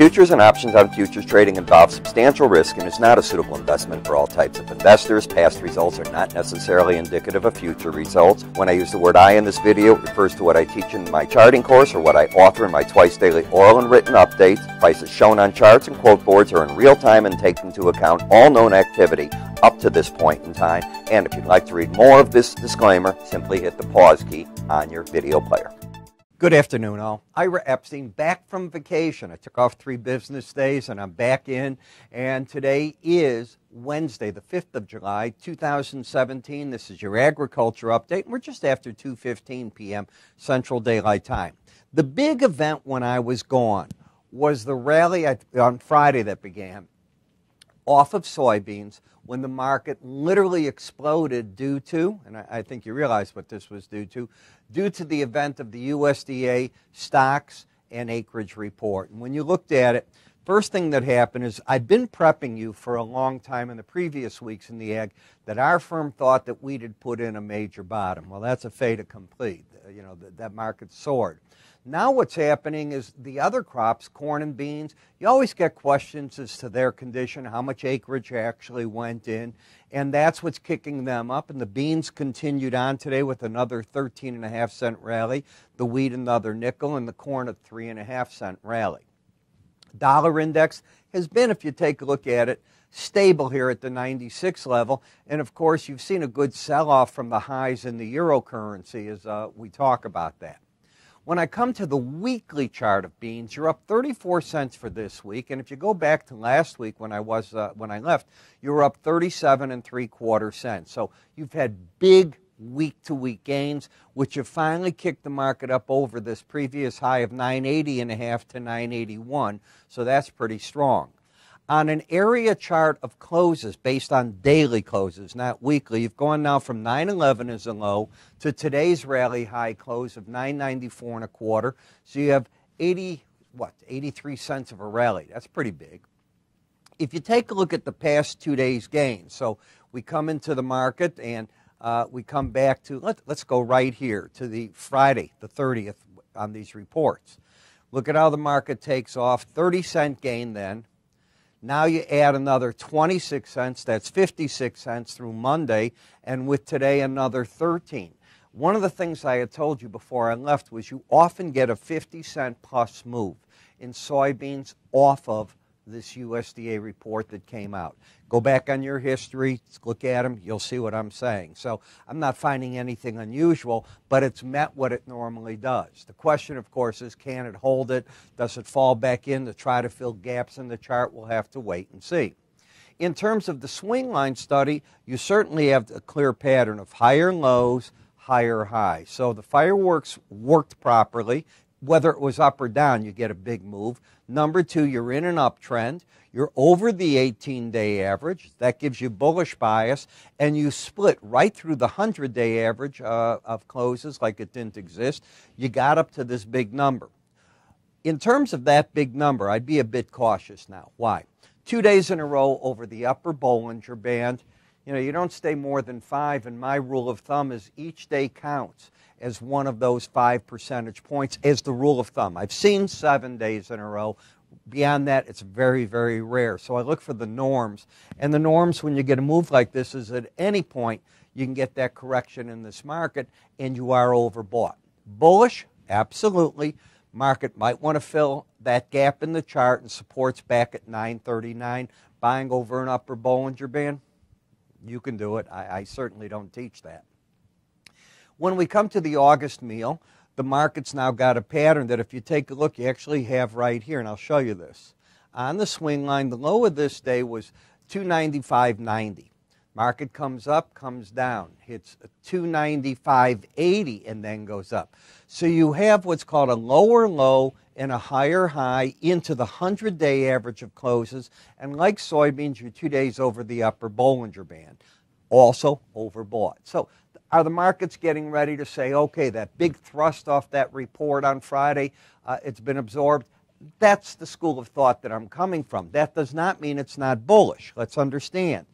Futures and options on futures trading involve substantial risk and is not a suitable investment for all types of investors. Past results are not necessarily indicative of future results. When I use the word I in this video, it refers to what I teach in my charting course or what I author in my twice daily oral and written updates. Prices shown on charts and quote boards are in real time and take into account all known activity up to this point in time. And if you'd like to read more of this disclaimer, simply hit the pause key on your video player. Good afternoon, all. Ira Epstein, back from vacation. I took off three business days and I'm back in. And today is Wednesday, the 5th of July, 2017. This is your agriculture update. We're just after 2.15 p.m. Central Daylight Time. The big event when I was gone was the rally on Friday that began off of soybeans when the market literally exploded due to, and I, I, think you realize what this was due to, due to the event of the USDA stocks and acreage report. And when you looked at it, first thing that happened is I've been prepping you for a long time in the previous weeks in the ag that our firm thought that wheat had put in a major bottom. Well, that's a fait accompli. Uh, you know, that, that market soared. Now what's happening is the other crops, corn and beans, you always get questions as to their condition, how much acreage actually went in, and that's what's kicking them up. And the beans continued on today with another 13 and a half cent rally, the wheat another nickel, and the corn a three and a half cent rally. Dollar index has been, if you take a look at it, stable here at the 96 level. And of course, you've seen a good sell off from the highs in the euro currency as uh, we talk about that. When I come to the weekly chart of beans, you're up 34 cents for this week, and if you go back to last week when I was uh, when I left, you were up 37 and three quarter cents. So you've had big week to week gains, which have finally kicked the market up over this previous high of 980 and a half to 981. So that's pretty strong on an area chart of closes based on daily closes, not weekly, you've gone now from 911 as a low to today's rally high close of 994 and a quarter. So you have 80, what, 83 cents of a rally. That's pretty big. If you take a look at the past two days' gains, so we come into the market and uh, we come back to, let, let's go right here to the Friday, the 30th, on these reports. Look at how the market takes off. 30 cent gain then now you add another 26 cents, that's 56 cents through Monday, and with today another 13. One of the things I had told you before I left was you often get a 50 cent plus move in soybeans off of this USDA report that came out. Go back on your history, look at them, you'll see what I'm saying. So I'm not finding anything unusual, but it's met what it normally does. The question, of course, is can it hold it? Does it fall back in to try to fill gaps in the chart? We'll have to wait and see. In terms of the swing line study, you certainly have a clear pattern of higher lows, higher highs. So the fireworks worked properly whether it was up or down, you get a big move. Number two, you're in an uptrend. You're over the 18 day average. That gives you bullish bias. And you split right through the 100 day average uh, of closes like it didn't exist. You got up to this big number. In terms of that big number, I'd be a bit cautious now. Why? Two days in a row over the upper Bollinger Band. You know, you don't stay more than five, and my rule of thumb is each day counts as one of those five percentage points as the rule of thumb. I've seen seven days in a row. Beyond that, it's very, very rare. So I look for the norms. And the norms, when you get a move like this, is at any point you can get that correction in this market and you are overbought. Bullish? Absolutely. Market might want to fill that gap in the chart and supports back at 939. Buying over an upper Bollinger Band? You can do it. I, I certainly don't teach that. When we come to the August meal, the market's now got a pattern that if you take a look, you actually have right here, and I'll show you this. On the swing line, the low of this day was 295.90. Market comes up, comes down, hits 295.80, and then goes up. So you have what's called a lower low and a higher high into the 100 day average of closes. And like soybeans, you're two days over the upper Bollinger Band. Also overbought. So are the markets getting ready to say, okay, that big thrust off that report on Friday, uh, it's been absorbed? That's the school of thought that I'm coming from. That does not mean it's not bullish. Let's understand.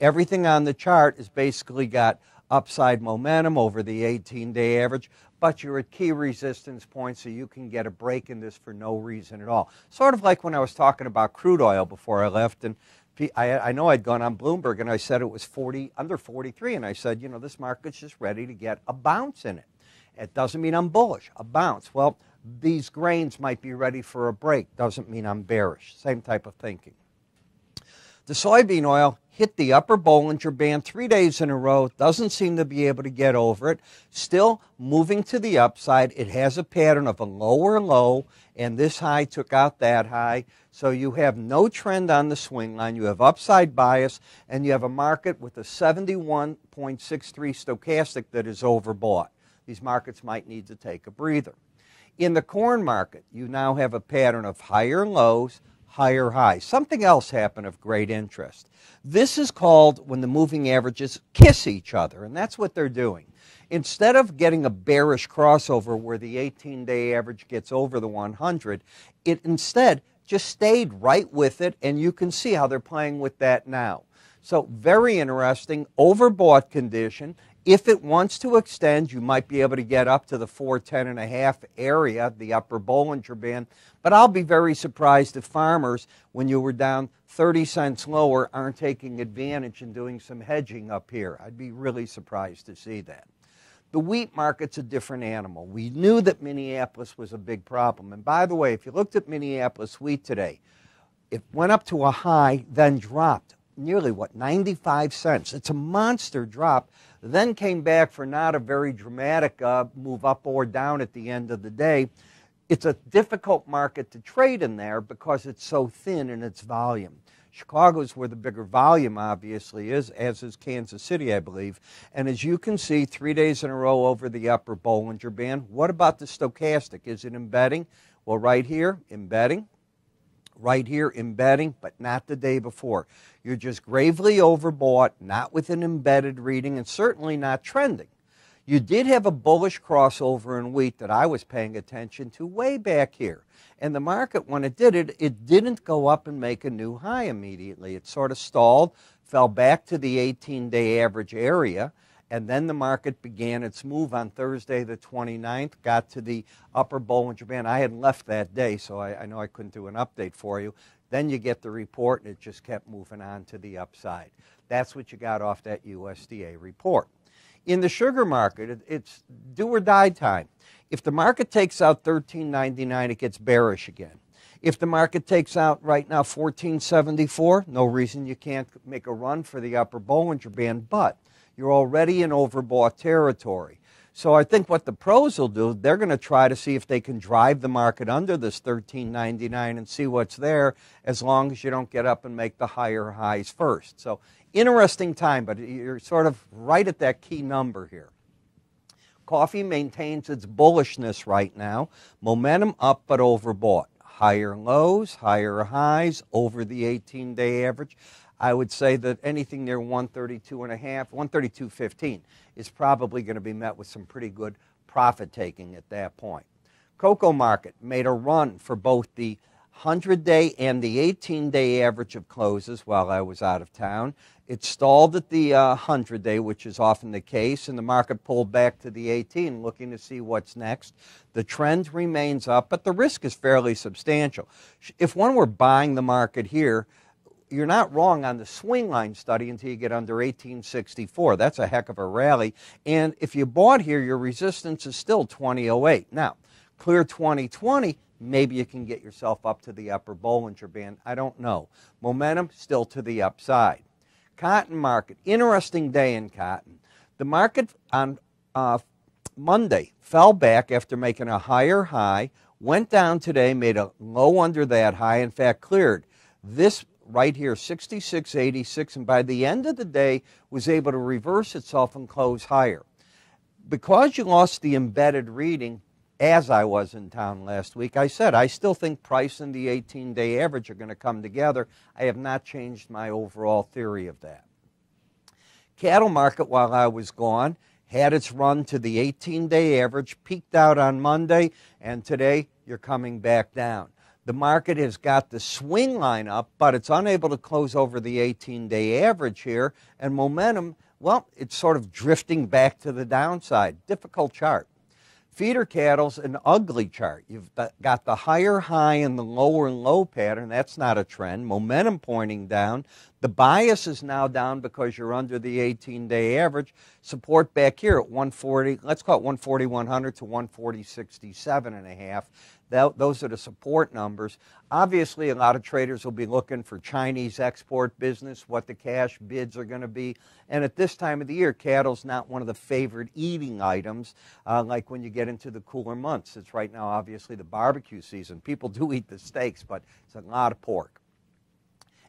Everything on the chart has basically got upside momentum over the 18 day average, but you're at key resistance points, so you can get a break in this for no reason at all. Sort of like when I was talking about crude oil before I left, and I, I know I'd gone on Bloomberg and I said it was 40 under 43, and I said, you know, this market's just ready to get a bounce in it. It doesn't mean I'm bullish, a bounce. Well, these grains might be ready for a break. Doesn't mean I'm bearish. Same type of thinking. The soybean oil hit the upper Bollinger Band three days in a row, doesn't seem to be able to get over it. Still moving to the upside. It has a pattern of a lower low, and this high took out that high. So you have no trend on the swing line. You have upside bias, and you have a market with a 71.63 stochastic that is overbought. These markets might need to take a breather. In the corn market, you now have a pattern of higher lows, higher highs. Something else happened of great interest. This is called when the moving averages kiss each other, and that's what they're doing. Instead of getting a bearish crossover where the 18 day average gets over the 100, it instead just stayed right with it, and you can see how they're playing with that now. So, very interesting, overbought condition. If it wants to extend, you might be able to get up to the 410 and a half area, the upper Bollinger Band. But I'll be very surprised if farmers, when you were down 30 cents lower, aren't taking advantage and doing some hedging up here. I'd be really surprised to see that. The wheat market's a different animal. We knew that Minneapolis was a big problem. And by the way, if you looked at Minneapolis wheat today, it went up to a high, then dropped nearly what 95 cents. It's a monster drop. Then came back for not a very dramatic uh, move up or down at the end of the day. It's a difficult market to trade in there because it's so thin in its volume. Chicago's where the bigger volume obviously is, as is Kansas City, I believe. And as you can see, three days in a row over the upper Bollinger Band. What about the stochastic? Is it embedding? Well, right here, embedding right here embedding, but not the day before. You're just gravely overbought, not with an embedded reading, and certainly not trending. You did have a bullish crossover in wheat that I was paying attention to way back here. And the market, when it did it, it didn't go up and make a new high immediately. It sort of stalled, fell back to the 18 day average area, and then the market began its move on Thursday, the 29th, got to the upper Bollinger Band. I had left that day, so I, I know I couldn't do an update for you. Then you get the report, and it just kept moving on to the upside. That's what you got off that USDA report. In the sugar market, it's do or die time. If the market takes out 13.99, it gets bearish again. If the market takes out right now 14.74, no reason you can't make a run for the upper Bollinger Band, but you're already in overbought territory. So I think what the pros will do, they're going to try to see if they can drive the market under this 13.99 and see what's there as long as you don't get up and make the higher highs first. So interesting time, but you're sort of right at that key number here. Coffee maintains its bullishness right now. Momentum up but overbought. Higher lows, higher highs over the 18 day average. I would say that anything near 132 and a half, 132.15 is probably going to be met with some pretty good profit taking at that point. Cocoa market made a run for both the 100 day and the 18 day average of closes while I was out of town. It stalled at the uh, 100 day, which is often the case, and the market pulled back to the 18, looking to see what's next. The trend remains up, but the risk is fairly substantial. If one were buying the market here, you're not wrong on the swing line study until you get under 1864. That's a heck of a rally. And if you bought here, your resistance is still 2008. Now, clear 2020, maybe you can get yourself up to the upper Bollinger Band. I don't know. Momentum still to the upside. Cotton market, interesting day in cotton. The market on uh, Monday fell back after making a higher high, went down today, made a low under that high, in fact, cleared. This right here, 66.86, and by the end of the day was able to reverse itself and close higher. Because you lost the embedded reading, as I was in town last week, I said I still think price and the 18 day average are going to come together. I have not changed my overall theory of that. Cattle market, while I was gone, had its run to the 18 day average, peaked out on Monday, and today you're coming back down. The market has got the swing line up, but it's unable to close over the 18 day average here, and momentum Well, it's sort of drifting back to the downside. Difficult chart. Feeder cattle's an ugly chart. You've got the higher high and the lower low pattern. That's not a trend. Momentum pointing down. The bias is now down because you're under the 18 day average. Support back here at 140, let's call it 140, 100 to 140, 67 and a half. That, those are the support numbers. Obviously, a lot of traders will be looking for Chinese export business, what the cash bids are going to be. And at this time of the year, cattle's not one of the favored eating items, uh, like when you get into the cooler months. It's right now, obviously, the barbecue season. People do eat the steaks, but it's a lot of pork.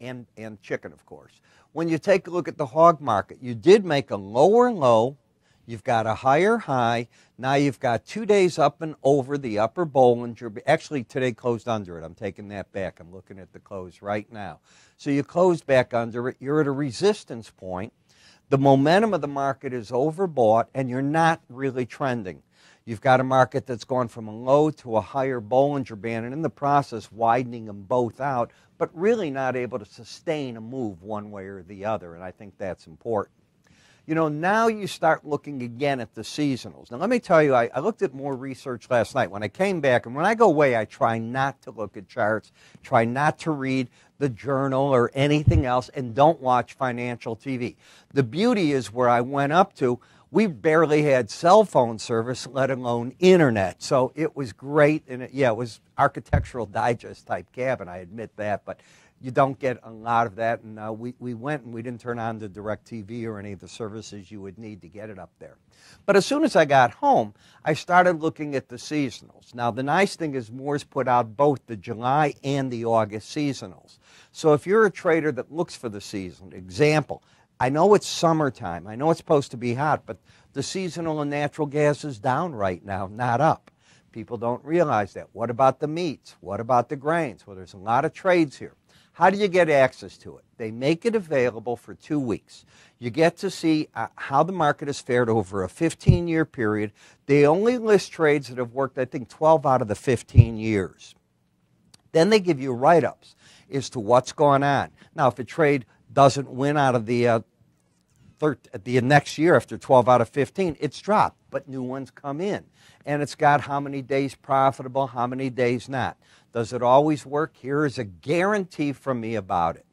And, and chicken, of course. When you take a look at the hog market, you did make a lower low You've got a higher high. Now you've got two days up and over the upper Bollinger. Actually, today closed under it. I'm taking that back. I'm looking at the close right now. So you closed back under it. You're at a resistance point. The momentum of the market is overbought, and you're not really trending. You've got a market that's gone from a low to a higher Bollinger Band, and in the process, widening them both out, but really not able to sustain a move one way or the other, and I think that's important you know, now you start looking again at the seasonals. Now, let me tell you, I, I, looked at more research last night. When I came back, and when I go away, I try not to look at charts, try not to read the journal or anything else, and don't watch financial TV. The beauty is where I went up to, we barely had cell phone service, let alone internet. So it was great. And it, yeah, it was architectural digest type cabin, I admit that. But you don't get a lot of that. And uh, we, we went and we didn't turn on the DirecTV or any of the services you would need to get it up there. But as soon as I got home, I started looking at the seasonals. Now, the nice thing is Moore's put out both the July and the August seasonals. So if you're a trader that looks for the season, example, I know it's summertime. I know it's supposed to be hot, but the seasonal and natural gas is down right now, not up. People don't realize that. What about the meats? What about the grains? Well, there's a lot of trades here. How do you get access to it? They make it available for two weeks. You get to see uh, how the market has fared over a 15 year period. They only list trades that have worked, I think, 12 out of the 15 years. Then they give you write ups as to what's going on. Now, if a trade doesn't win out of the uh, the next year after 12 out of 15, it's dropped, but new ones come in. And it's got how many days profitable, how many days not. Does it always work? Here is a guarantee from me about it.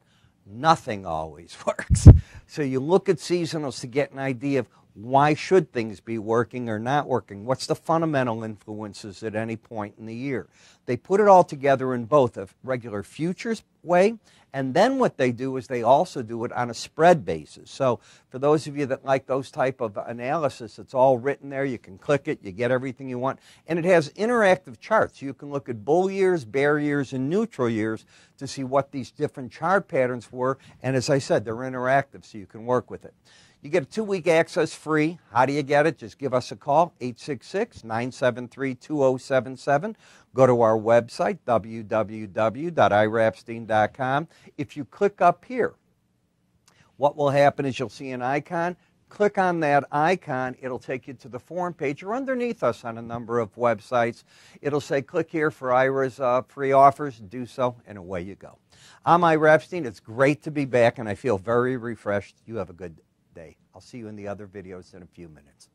Nothing always works. So you look at seasonals to get an idea of why should things be working or not working? What's the fundamental influences at any point in the year? They put it all together in both a regular futures way, and then what they do is they also do it on a spread basis. So for those of you that like those type of analysis, it's all written there. You can click it, you get everything you want, and it has interactive charts. You can look at bull years, bear years, and neutral years to see what these different chart patterns were. And as I said, they're interactive, so you can work with it. You get a two week access free. How do you get it? Just give us a call, 866 973 2077. Go to our website, www.iraepstein.com. If you click up here, what will happen is you'll see an icon. Click on that icon, it'll take you to the forum page or underneath us on a number of websites. It'll say, click here for Ira's uh, free offers. Do so, and away you go. I'm Ira Epstein. It's great to be back, and I feel very refreshed. You have a good day. I'll see you in the other videos in a few minutes.